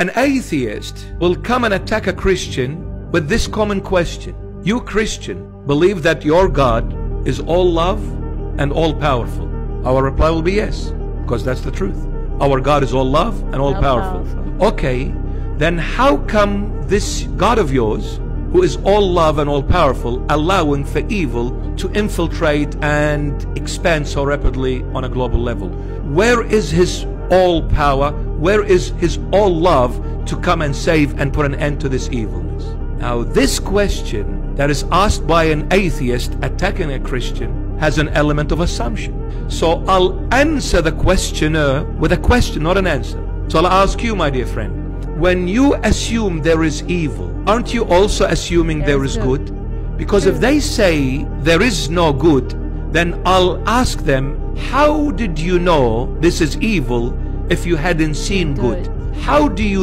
An atheist will come and attack a Christian with this common question. You Christian believe that your God is all love and all powerful. Our reply will be yes, because that's the truth. Our God is all love and all, All powerful. powerful. Okay, then how come this God of yours, who is all love and all powerful, allowing for evil to infiltrate and expand so rapidly on a global level? Where is his all power? Where is his all love to come and save and put an end to this evilness? Now, this question that is asked by an atheist attacking a Christian has an element of assumption. So I'll answer the questioner with a question, not an answer. So I'll ask you, my dear friend, when you assume there is evil, aren't you also assuming there is good? Because if they say there is no good, then I'll ask them, how did you know this is evil if you hadn't seen good? How do you